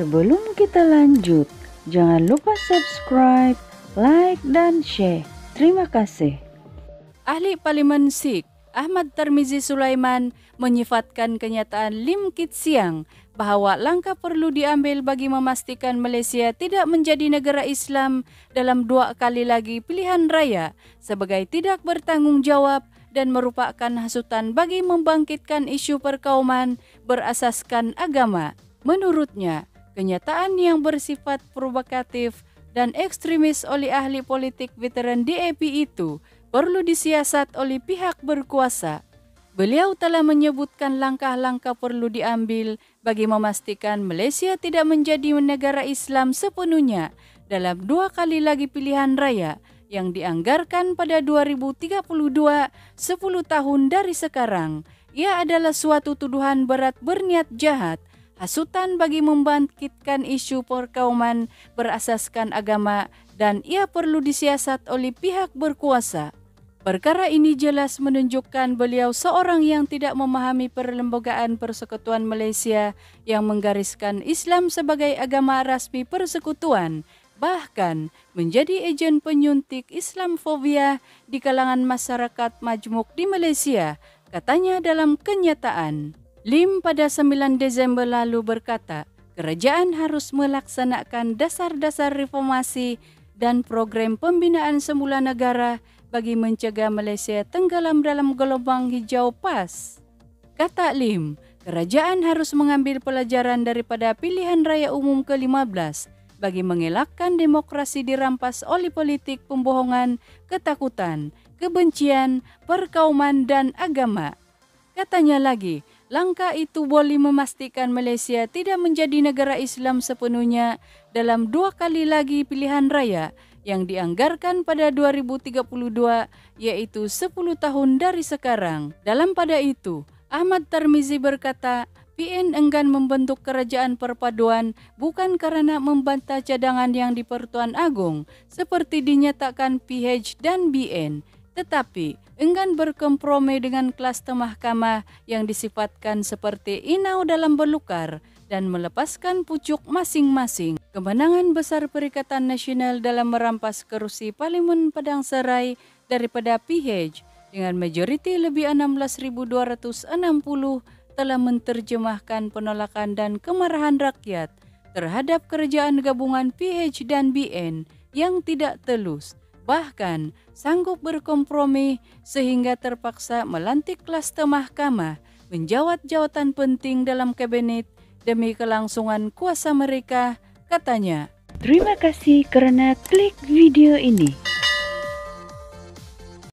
Sebelum kita lanjut, jangan lupa subscribe, like, dan share. Terima kasih. Ahli Parlimen Sikh Ahmad Tarmizi Sulaiman menyifatkan kenyataan Lim Kit Siang bahawa langkah perlu diambil bagi memastikan Malaysia tidak menjadi negara Islam dalam dua kali lagi pilihan raya sebagai tidak bertanggungjawab dan merupakan hasutan bagi membangkitkan isu perkauman berasaskan agama. Menurutnya, kenyataan yang bersifat provokatif dan ekstremis oleh ahli politik veteran DAP itu perlu disiasat oleh pihak berkuasa. Beliau telah menyebutkan langkah-langkah perlu diambil bagi memastikan Malaysia tidak menjadi negara Islam sepenuhnya dalam dua kali lagi pilihan raya yang dianggarkan pada 2032, 10 tahun dari sekarang. Ia adalah suatu tuduhan berat berniat jahat, hasutan bagi membangkitkan isu perkauman berasaskan agama dan ia perlu disiasat oleh pihak berkuasa. Perkara ini jelas menunjukkan beliau seorang yang tidak memahami perlembagaan Persekutuan Malaysia yang menggariskan Islam sebagai agama rasmi persekutuan, bahkan menjadi ejen penyuntik Islamfobia di kalangan masyarakat majmuk di Malaysia, katanya dalam kenyataan. Lim pada 9 Desember lalu berkata, kerajaan harus melaksanakan dasar-dasar reformasi dan program pembinaan semula negara bagi mencegah Malaysia tenggelam dalam gelombang hijau pas. Kata Lim, kerajaan harus mengambil pelajaran daripada pilihan raya umum ke-15 bagi mengelakkan demokrasi dirampas oleh politik pembohongan, ketakutan, kebencian, perkauman dan agama. Katanya lagi, langkah itu boleh memastikan Malaysia tidak menjadi negara Islam sepenuhnya dalam dua kali lagi pilihan raya yang dianggarkan pada 2032 yaitu 10 tahun dari sekarang. Dalam pada itu, Ahmad Tarmizi berkata, PN enggan membentuk kerajaan perpaduan bukan karena membantah cadangan yang di Pertuan Agong seperti dinyatakan PH dan BN, tetapi enggan berkompromi dengan kluster mahkamah yang disifatkan seperti inau dalam belukar dan melepaskan pucuk masing-masing. Kemenangan besar Perikatan Nasional dalam merampas kerusi Parlimen Padang Serai daripada PH dengan majoriti lebih 16,260 telah menterjemahkan penolakan dan kemarahan rakyat terhadap kerajaan gabungan PH dan BN yang tidak telus bahkan sanggup berkompromi sehingga terpaksa melantik kluster mahkamah menjawat jawatan penting dalam kabinet demi kelangsungan kuasa mereka, katanya. Terima kasih kerana klik video ini.